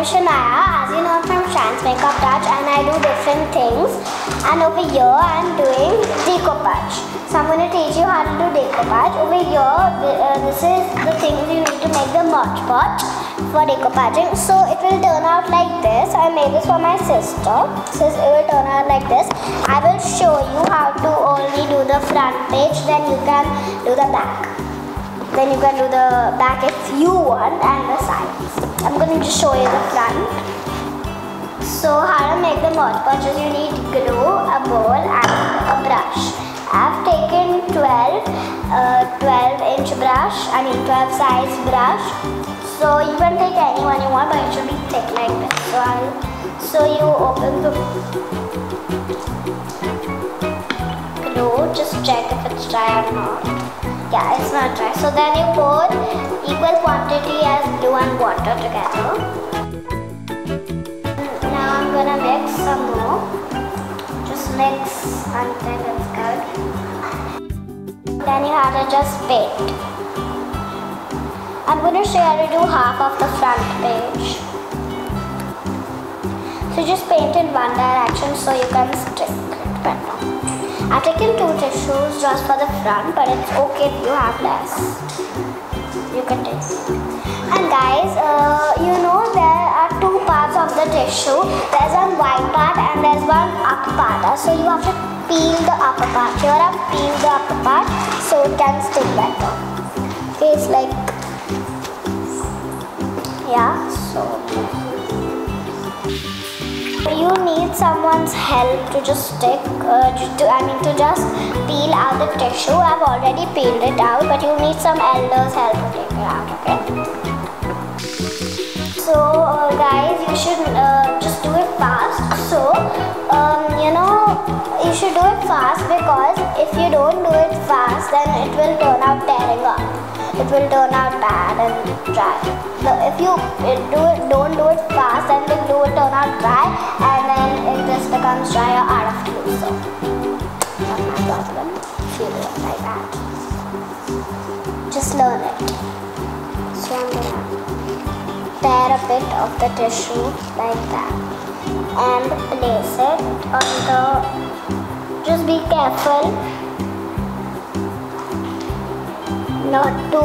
is Shanya. As you know, I'm from Shines Makeup Touch and I do different things. And over here, I'm doing decopatch. So I'm going to teach you how to do decopatch. Over here, uh, this is the things you need to make the Mod Podge for decopatching. So it will turn out like this. I made this for my sister. So it will turn out like this. I will show you how to only do the front page. Then you can do the back. Then you can do the back if you want and the sides. I'm going to just show you the front. So how to make the Mod Podge is you need glue, a bowl and a brush. I've taken 12, uh, 12 inch brush, I mean 12 size brush. So you can take any one you want but it should be thick like this. one. So you open the glue, just check if it's dry or not yeah it's not dry so then you pour equal quantity as glue and water together. Now I'm gonna mix some more. Just mix until it's good. Then you have to just paint I'm gonna show you how to do half of the front page. So just paint in one direction so you can stick it better I've taken two tissues just for the front, but it's okay if you have less. You can take And guys, uh, you know there are two parts of the tissue. There's one white part and there's one upper part. So you have to peel the upper part. Here I've peeled the upper part so it can stick better. It's like, yeah, so you need someone's help to just stick, uh, to, I mean to just peel out the tissue. I've already peeled it out, but you need some elder's help to take it out, okay? So uh, guys, you should uh, just do it fast. So, um, you know, you should do it fast because if you don't do it fast, then it will It will turn out bad and dry. So if you uh, do it, don't do it fast, then the glue will turn out dry and then it just becomes dry or out of glue. So, not my problem do it like that. Just learn it. So I'm gonna tear a bit of the tissue like that and place it on the just be careful not to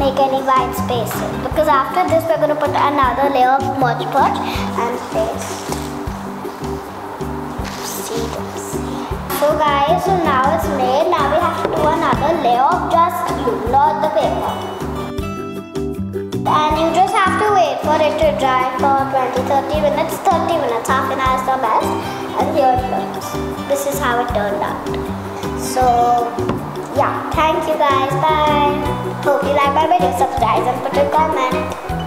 make any white spaces because after this we're going to put another layer of Mod Podge and paste. So guys so now it's made. Now we have to do another layer of just glue not the paper. And you just have to wait for it to dry for 20-30 minutes. 30 minutes half an hour is the best. And here it looks. This is how it turned out. So yeah thank you guys bye. Hope you like my video subscribe and put a comment